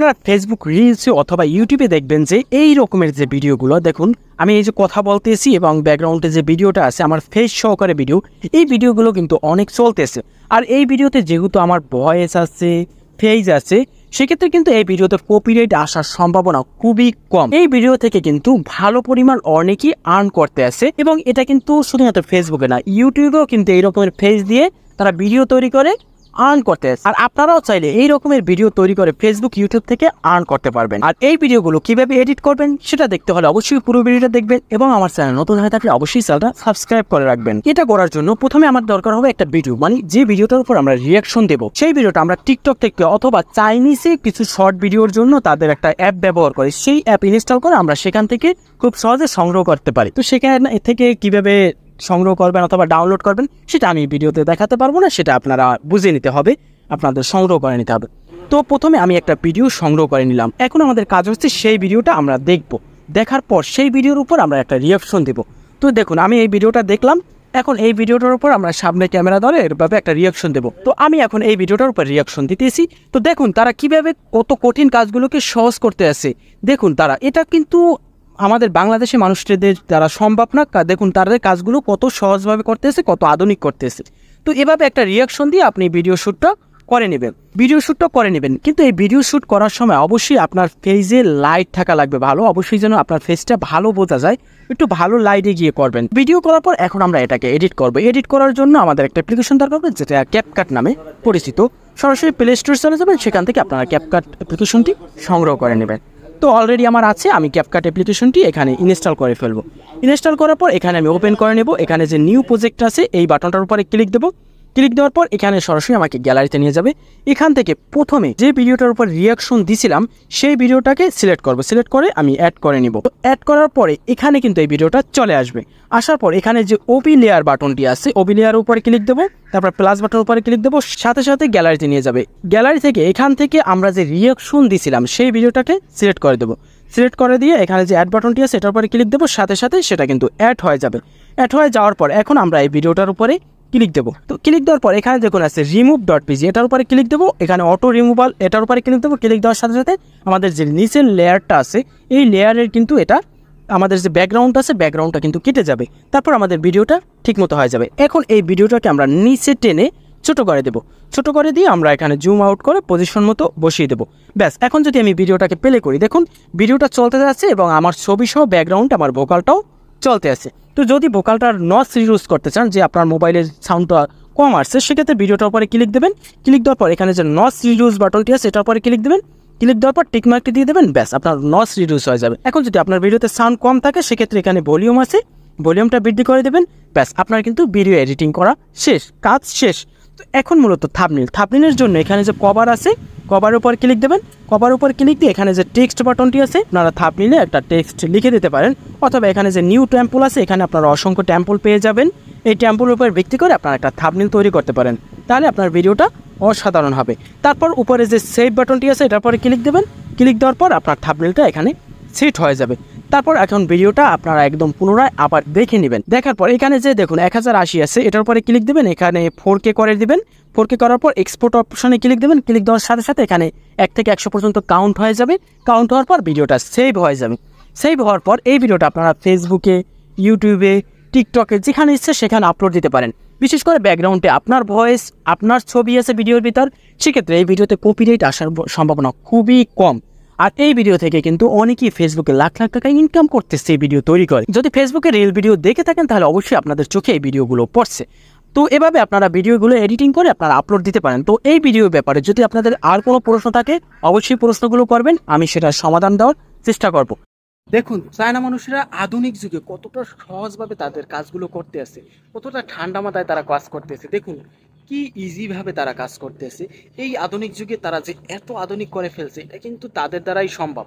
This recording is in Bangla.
আপনারা ফেসবুক রিলসে অথবা ইউটিউবে দেখবেন যে এই রকমের যে ভিডিওগুলো, দেখুন, আমি এই যে কথা বলতেছি এবং ব্যাকগ্রাউন্ডে যে ভিডিওটা আছে, আমার ফেস সহকারে ভিডিও এই ভিডিওগুলো কিন্তু অনেক চলতেছে। আর এই ভিডিওতে যেহেতু আমার ভয়েস আছে ফেজ আছে, সেক্ষেত্রে কিন্তু এই ভিডিওতে কপিরাইট আসার সম্ভাবনা খুবই কম। এই ভিডিও থেকে কিন্তু ভালো পরিমাণ অনেকই আর্ন করতে আছে এবং এটা কিন্তু শুধুমাত্র ফেসবুকে না ইউটিউবেও কিন্তু এই রকমের ফেজ দিয়ে তারা ভিডিও তৈরি করে। আর্ন করতে। আর আপনারাও চাইলে এই রকমের ভিডিও তৈরি করে ফেসবুক ইউটিউব থেকে আর্ন করতে পারবেন। আর এই ভিডিওগুলো কীভাবে এডিট করবেন সেটা দেখতে হলে অবশ্যই পুরো ভিডিওটা দেখবেন এবং আমার চ্যানেল নতুন হয়ে থাকলে অবশ্যই চ্যানেলটা সাবস্ক্রাইব করে রাখবেন। এটা করার জন্য প্রথমে আমার দরকার হবে একটা ভিডিও মানে যে ভিডিওটার উপর আমরা রিয়াকশন দেবো, সেই ভিডিওটা আমরা টিকটক থেকে অথবা চাইনিজে কিছু শর্ট ভিডিওর জন্য তাদের একটা অ্যাপ ব্যবহার করে। সেই অ্যাপ ইনস্টল করে আমরা সেখান থেকে খুব সহজে সংগ্রহ করতে পারি। তো সেখানে থেকে কীভাবে সংগ্রহ করবেন অথবা ডাউনলোড করবেন, সেটা আমি ভিডিওতে দেখাতে পারব না, সেটা আপনারা বুঝে নিতে হবে, আপনাদের সংগ্রহ করে নিতে হবে। তো প্রথমে আমি একটা ভিডিও সংগ্রহ করে নিলাম। এখন আমাদের কাজ হচ্ছে সেই ভিডিওটা আমরা দেখব। দেখার পর সেই ভিডিওর উপর আমরা একটা রিয়াকশন দেব। তো দেখুন, আমি এই ভিডিওটা দেখলাম, এখন এই ভিডিওটার উপর আমরা সামনে ক্যামেরা ধরে এরভাবে একটা রিয়াকশন দেব। তো আমি এখন এই ভিডিওটার উপর রিয়াকশন দিতেছি। তো দেখুন, তারা কীভাবে কত কঠিন কাজগুলোকে সহজ করতে আসে দেখুন, তারা, এটা কিন্তু আমাদের বাংলাদেশি মানুষদের দ্বারা সম্ভব না দেখুন, তাদের কাজগুলো কত সহজভাবে করতেছে, কত আধুনিক করতেছে। তো এভাবে একটা রিয়াকশন দিয়ে আপনি ভিডিও শ্যুটটা করে নেবেন। ভিডিও শ্যুটটা করে নেবেন। কিন্তু এই ভিডিও শ্যুট করার সময় অবশ্যই আপনার ফেজে লাইট থাকা লাগবে ভালো। অবশ্যই যেন আপনার ফেসটা ভালো বোঝা যায়, একটু ভালো লাইটে গিয়ে করবেন। ভিডিও করার পর এখন আমরা এটাকে এডিট করব। এডিট করার জন্য আমাদের একটা অ্যাপ্লিকেশন দরকার হবে, যেটা ক্যাপকাট নামে পরিচিত। সরাসরি প্লে স্টোর চলে যাবেন, সেখান থেকে আপনারা ক্যাপকাট অ্যাপ্লিকেশনটি সংগ্রহ করে নেবেন। তো অলরেডি আমার আছে, আমি ক্যাপকাট অ্যাপ্লিকেশনটি এখানে ইনস্টল করে ফেলব। ইনস্টল করার পর এখানে আমি ওপেন করে নেব, এখানে যে নিউ প্রজেক্ট আছে, এই বাটনটার উপরে ক্লিক দেবো। ক্লিক দেওয়ার পর এখানে সরাসরি আমাকে গ্যালারিতে নিয়ে যাবে। এখান থেকে প্রথমে যে ভিডিওটার উপর রিয়াকশন দিছিলাম, সেই ভিডিওটাকে সিলেক্ট করব। সিলেক্ট করে আমি অ্যাড করে নিব। অ্যাড করার পরে এখানে কিন্তু এই ভিডিওটা চলে আসবে। আসার পর এখানে যে ওবি লেয়ার বাটনটি আছে ওবি লেয়ার উপরে ক্লিক দেবো, তারপর প্লাস বাটনের উপরে ক্লিক দেবো, সাথে সাথে গ্যালারিতে নিয়ে যাবে। গ্যালারি থেকে এখান থেকে আমরা যে রিয়াকশন দিছিলাম, সেই ভিডিওটাকে সিলেক্ট করে দেবো। সিলেক্ট করে দিয়ে এখানে যে অ্যাড বাটনটি আছে, সেটার উপরে ক্লিক দেবো, সাথে সাথে সেটা কিন্তু অ্যাড হয়ে যাবে। অ্যাড হয়ে যাওয়ার পর এখন আমরা এই ভিডিওটার উপরে ক্লিক দেবো। তো ক্লিক দেওয়ার পর এখানে দেখুন আছে রিমুভ ডট পিজি এটার উপরে ক্লিক দেবো, এখানে অটো রিমুভাল এটার উপরে ক্লিক দেবো ক্লিক দেওয়ার সাথে সাথে আমাদের যে নিচের লেয়ারটা আছে, এই লেয়ারের কিন্তু এটা আমাদের যে ব্যাকগ্রাউন্ড আছে ব্যাকগ্রাউন্ডটা কিন্তু কেটে যাবে। তারপর আমাদের ভিডিওটা ঠিকমতো হয়ে যাবে। এখন এই ভিডিওটাকে আমরা নিচে টেনে ছোট করে দেবো। ছোট করে দিয়ে আমরা এখানে জুম আউট করে পজিশন মতো বসিয়ে দেবো। ব্যাস, এখন যদি আমি ভিডিওটাকে প্লে করি, দেখুন, ভিডিওটা চলতে যাচ্ছে এবং আমার ছবি সহ ব্যাকগ্রাউন্ড আমার ভোকালটাও চলতে আছে। তো যদি ভোকালটার নস ইউজ করতে চান, যে আপনার মোবাইলের সাউন্ডটা কম আসছে, সেক্ষেত্রে ভিডিওটার উপরে ক্লিক দেবেন। ক্লিক দেওয়ার পর এখানে যে নস রিডিউস বাটনটি আছে, সেটার উপরে ক্লিক দেবেন। ক্লিক দেওয়ার পর টিকমার্কটি দিয়ে দেবেন, ব্যাস, আপনার নস রিডিউস হয়ে যাবে। এখন যদি আপনার ভিডিওতে সাউন্ড কম থাকে, সেক্ষেত্রে এখানে ভলিউম আছে। ভলিউমটা বৃদ্ধি করে দেবেন। ব্যাস, আপনার কিন্তু ভিডিও এডিটিং করা শেষ, কাজ শেষ। তো এখন মূলত থাবনিল। থাপনিলের জন্য এখানে যে কভার আছে কভার উপর ক্লিক দেবেন। কভার উপর ক্লিক দিয়ে এখানে যে টেক্সট বাটনটি আছে, আপনারা থাবনিলে একটা টেক্সট লিখে দিতে পারেন। অথবা এখানে যে নিউ ট্যাম্পল আছে, এখানে আপনারা অসংখ্য ট্যাম্পল পেয়ে যাবেন। এই ট্যাম্পলের উপর ভিত্তি করে আপনারা একটা থাবনিল তৈরি করতে পারেন। তাহলে আপনার ভিডিওটা অসাধারণ হবে। তারপর উপরে যে সেভ বাটনটি আছে, এটার পরে ক্লিক দেবেন। ক্লিক দেওয়ার পর আপনার থাপনিলটা এখানে সেট হয়ে যাবে। তারপর এখন ভিডিওটা আপনারা একদম পুনরায় আবার দেখে নেবেন। দেখার পর এখানে যে দেখুন, এক হাজার আশি আছে, এটার উপরে ক্লিক দেবেন, এখানে ফোর করে দিবেন। ফোর করার পর এক্সপোর্ট অপশনে ক্লিক দেবেন ক্লিক দেওয়ার সাথে সাথে এখানে এক থেকে একশো পর্যন্ত কাউন্ট হয়ে যাবে। কাউন্ট হওয়ার পর ভিডিওটা সেভ হয়ে যাবে। সেভ হওয়ার পর এই ভিডিওটা আপনারা ফেসবুকে ইউটিউবে টিকটকে যেখানে ইচ্ছে সেখানে আপলোড দিতে পারেন। বিশেষ করে ব্যাকগ্রাউন্ডে আপনার ভয়েস আপনার ছবি আছে ভিডিওর ভিতর, সেক্ষেত্রে এই ভিডিওতে কপিরাইট আসার সম্ভাবনা খুবই কম। আর এই ভিডিও থেকে কিন্তু অনেকেই ফেসবুকে লাখ লাখ টাকা ইনকাম করতেছে এই ভিডিও তৈরি করে। যদি ফেসবুকে রিল ভিডিও দেখে থাকেন, তাহলে অবশ্যই আপনাদের চোখে এই ভিডিওগুলো পড়ছে। তো এভাবে আপনারা ভিডিওগুলো এডিটিং করে আপনারা আপলোড দিতে পারেন। তো এই ভিডিওর ব্যাপারে যদি আপনাদের আর কোনো প্রশ্ন থাকে, অবশ্যই প্রশ্নগুলো করবেন, আমি সেটার সমাধান দেওয়ার চেষ্টা করব। দেখুন, চায়না মানুষেরা আধুনিক যুগে কতটা সহজভাবে তাদের কাজগুলো করতে আছে, কতটা ঠান্ডা মাথায় তারা কাজ করতেছে দেখুন কি ইজিভাবে তারা কাজ করতেছে? এই আধুনিক যুগে তারা যে এত আধুনিক করে ফেলছে, এটা কিন্তু তাদের দ্বারাই সম্ভব।